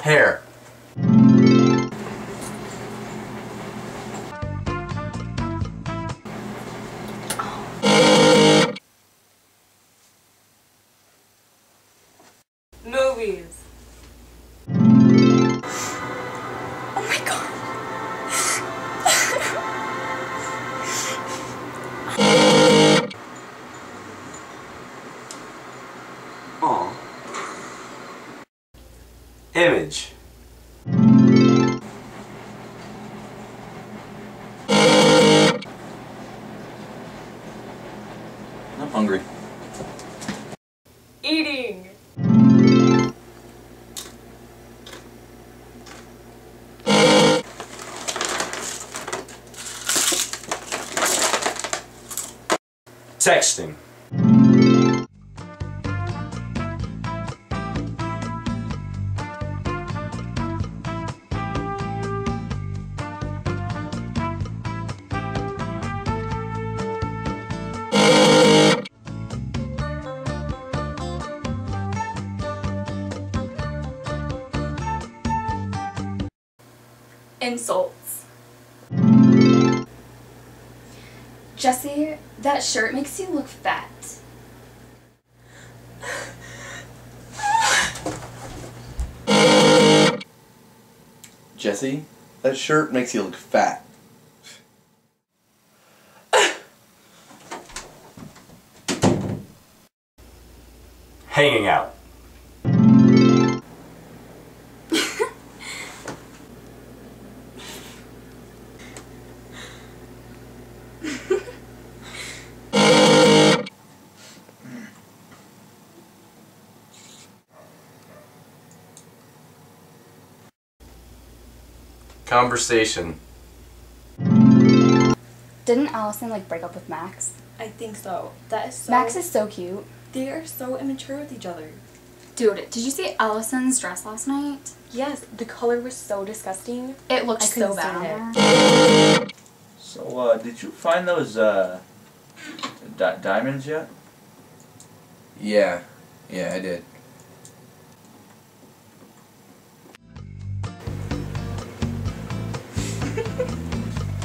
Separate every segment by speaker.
Speaker 1: Hair.
Speaker 2: Movies.
Speaker 1: Image.
Speaker 3: I'm hungry.
Speaker 2: Eating.
Speaker 1: Texting.
Speaker 4: Insults. Jesse, that shirt makes you look fat.
Speaker 3: Jesse, that shirt makes you look fat.
Speaker 1: Hanging out. Conversation.
Speaker 4: Didn't Allison like break up with Max?
Speaker 2: I think so. That is so.
Speaker 4: Max is so cute.
Speaker 2: They are so immature with each other.
Speaker 4: Dude, did you see Allison's dress last night?
Speaker 2: Yes, the color was so disgusting.
Speaker 4: It looked
Speaker 2: I
Speaker 4: so bad
Speaker 2: stand.
Speaker 5: So, uh, did you find those, uh, di- diamonds yet?
Speaker 6: Yeah, yeah, I did.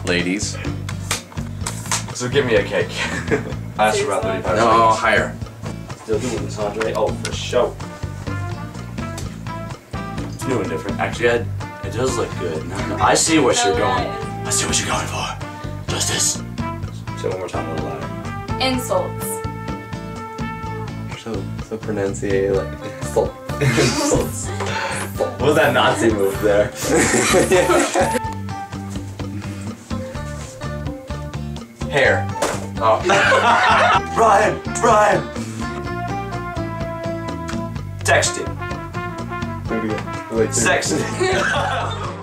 Speaker 3: Ladies.
Speaker 1: So give me a cake. I asked for about 35
Speaker 6: No,
Speaker 1: seconds.
Speaker 6: higher.
Speaker 1: Still doing this, Andre? Oh, for sure. It's New and different. Actually, I, it does look good. No, no, I see what you're going. I see what you're going for. Justice. Say it one more time a little louder.
Speaker 4: Insults.
Speaker 6: So, so pronunciate like insult. Insults.
Speaker 1: What was that Nazi move there? Hair. Oh. Brian! Brian!
Speaker 6: Wait,
Speaker 1: Sexting.